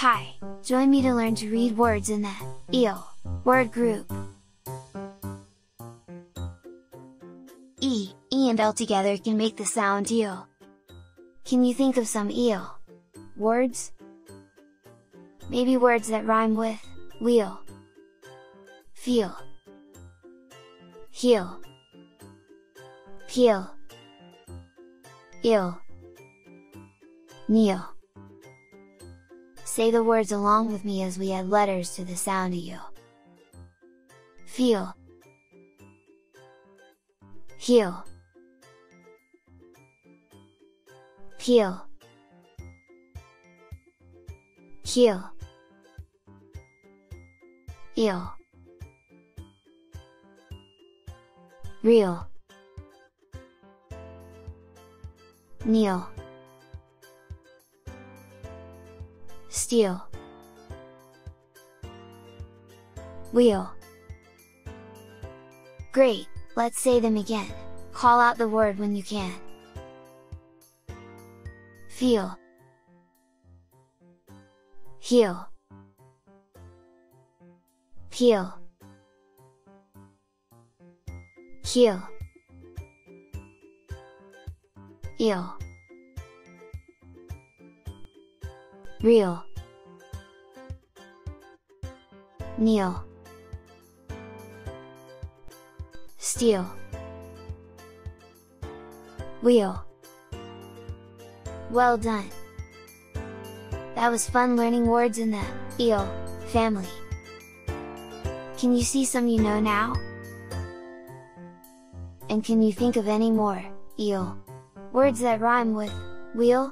Hi, join me to learn to read words in the eel word group. E, E and L together can make the sound eel. Can you think of some eel words? Maybe words that rhyme with wheel, feel, heel, peel, ill, kneel. Say the words along with me as we add letters to the sound of you. Feel. Heel Peel Heel Eel Reel. Kneel Steel Wheel. Great, let's say them again, call out the word when you can. Feel. Heel. Peel Heel. Eel Reel Kneel Steel Wheel Well done! That was fun learning words in the eel family. Can you see some you know now? And can you think of any more eel words that rhyme with wheel?